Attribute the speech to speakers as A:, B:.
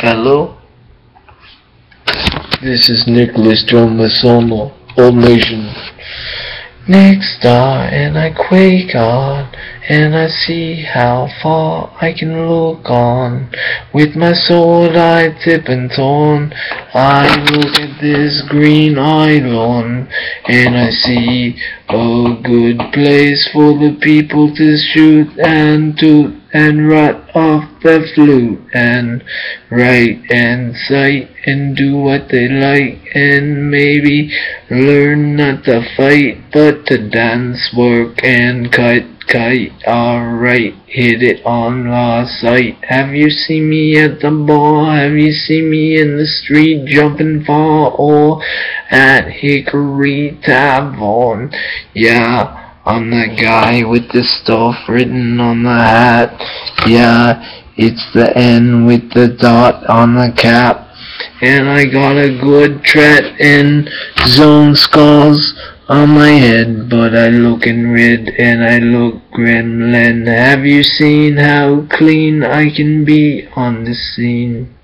A: fellow. This is Nicholas John Messana, Old Nation. Nickstar, and I quake on, and I see how far I can look on. With my sword I tip and torn, I look at this green island, and I see a good place for the people to shoot and toot and rot off the flute and write and cite and do what they like and maybe learn not to fight but to dance, work and cut kite. Alright, hit it on last sight. Have you seen me at the bar? Have you seen me in the street jumping far or at Hickory Tavern? Yeah. I'm the guy with the stuff written on the hat. Yeah, it's the N with the dot on the cap. And I got a good tret in zone skulls on my head, but I look in red and I look gremlin. Have you seen how clean I can be on the scene?